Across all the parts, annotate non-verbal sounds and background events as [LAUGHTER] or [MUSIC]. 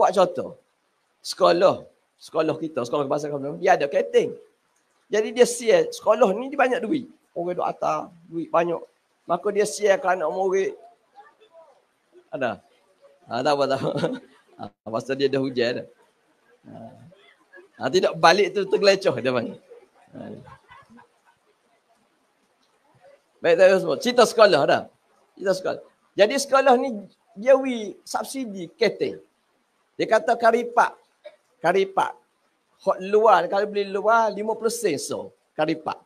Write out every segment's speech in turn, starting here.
buat contoh? Sekolah. Sekolah kita, sekolah bahasa kamu, dia ada catering. Jadi dia share, sekolah ni dia banyak duit. Orang duk atas, duit banyak. Maka dia share ke anak murid. Ada? Ha, tak apa, apa. [LAUGHS] Ha, pasal dia dah hujan dah. Ha. tidak balik tu tergelecoh dia. Ha. Baik, tak semua. Cerita sekolah dah. Cerita sekolah. Jadi sekolah ni dia wi subsidi catering. Dia kata karipak. Karipak. Hot luar, kalau beli luar 50 sen so. Karipak.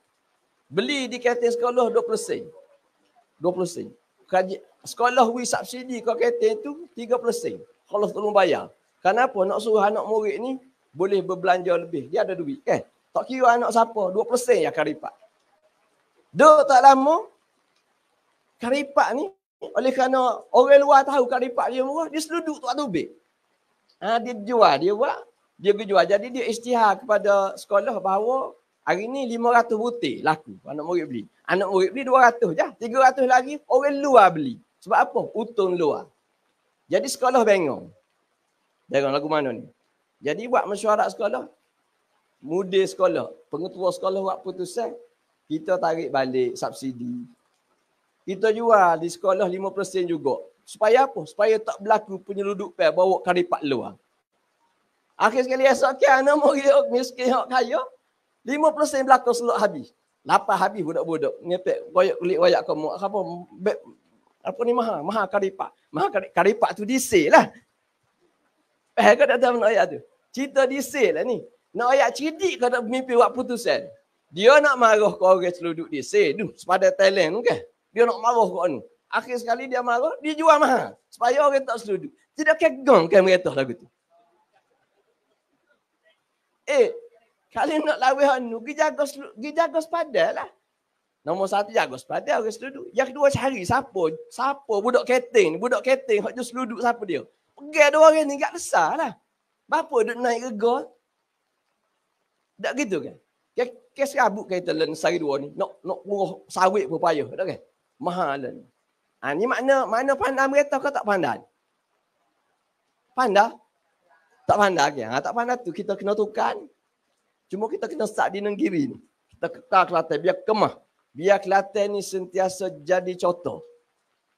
Beli di catering sekolah 20 sen. 20 sen. Sekolah wi subsidi kau catering tu 30 sen. Kalau tolong bayar. Kenapa nak suruh anak murid ni boleh berbelanja lebih. Dia ada duit kan. Tak kira anak siapa. 20 sen ya karipak. Duk tak lama. Karipak ni oleh kerana orang luar tahu karipak dia murah, dia seluduk tu tubik. Ha, dia jual, dia buat. Dia jual. Jadi dia istihar kepada sekolah bahawa hari ni 500 butir laku anak murid beli. Anak murid beli 200 je. 300 lagi orang luar beli. Sebab apa? Untung luar. Jadi sekolah bengong. Bengong lagu mana ni? Jadi buat mesyuarat sekolah. Mudir sekolah. Pengetua sekolah buat putusan. Kita tarik balik subsidi kita jual di sekolah 5% juga. Supaya apa? Supaya tak berlaku penyeluduk pel bawa karipat luar. Akhir sekali esok ke anak murid miskin hak kaya 5% berlaku seluruh habis. Lapar habis budak-budak. Ngepek koyak kulit wayak kamu. Apa apa ni maha? Maha karipak. Maha karipak tu disel lah. Eh kau tak tahu nak ayat tu. Cerita disel lah ni. Nak ayat cidik kau tak mimpi buat putusan. Dia nak marah kau orang seluduk disel. Duh, sepada talent kan? Dia nak marah kat ni. Akhir sekali dia marah, dia jual mahal. Supaya orang tak seluduk. Tidak kegang kan mereka lagu tu. Eh, kali nak lawih anu, pergi jaga, pergi jaga sepada lah. Nombor satu jaga sepada orang seluduk. Yang kedua cari siapa? Siapa budak keting? Budak keting, hak seluduk siapa dia? Pergi ada orang ni, tak besar lah. Bapa duduk naik ke gol? Tak gitu kan? Kes rabut kita len sari dua ni. Nak nak buruh sawit pun payah. Tak kan? mahal. Ha, ni makna mana pandai mereka kau tak pandai? Pandai? Tak pandai ke? Ha, tak pandai tu kita kena tukar. Cuma kita kena start di negeri ni. Kita kekal Kelantan biar kemah. Biar Kelantan ni sentiasa jadi contoh.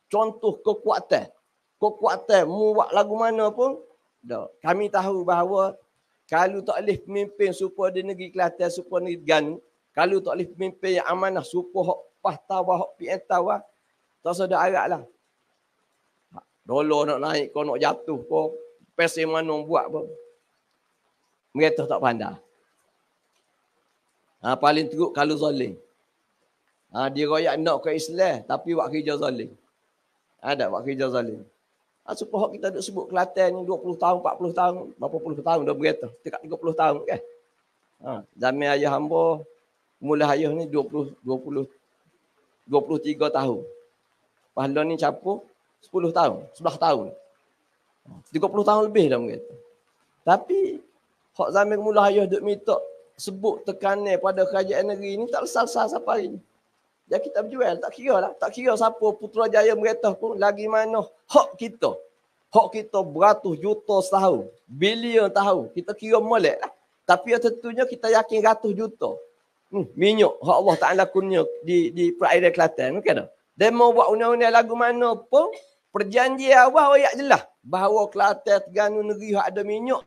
Contoh kekuatan. Kekuatan mu buat lagu mana pun. Dah. Kami tahu bahawa kalau tak boleh pemimpin supaya di negeri Kelantan, supaya negeri Ganu, kalau tak boleh pemimpin yang amanah, supaya pah tawah hok pi tawah tak sudah arak lah. Dolo nak naik kau nak jatuh kau pesen mana buat apa mereka tak pandai. Ha, paling teruk kalau zalim. Ha, dia royak nak ke Islam tapi buat kerja zalim. Ada buat kerja zalim. Ha, supaya kita duk sebut Kelantan ni 20 tahun 40 tahun berapa puluh tahun dah berita dekat 30 tahun kan? Ha, zaman ayah hamba mula ayah ni 20 20 23 tahun. Pahala ni capur 10 tahun, 11 tahun. 30 tahun lebih dah mungkin. Tapi hak zaman mula ayah duk minta sebut tekanan pada kerajaan negeri ni tak sah-sah siapa hari ni. Ya kita berjual, tak kira lah. Tak kira siapa Putrajaya mereka pun lagi mana hak kita. Hak kita beratus juta setahun. Bilion tahun. Kita kira molek lah. Tapi tentunya kita yakin ratus juta. Hmm, minyak hak Allah Taala kurnia di di perairan Kelantan kan tak? Dia mau buat undang-undang lagu mana pun perjanjian awal ayat jelas bahawa Kelantan Terengganu negeri hak ada minyak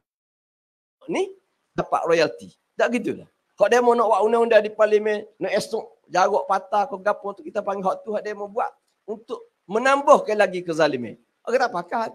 ni dapat royalty. Tak gitulah. Hak dia mau nak buat undang-undang di parlimen nak esok jarak patah ke gapo tu kita panggil hak tu hak dia mau buat untuk menambahkan lagi kezaliman. Orang tak pakat.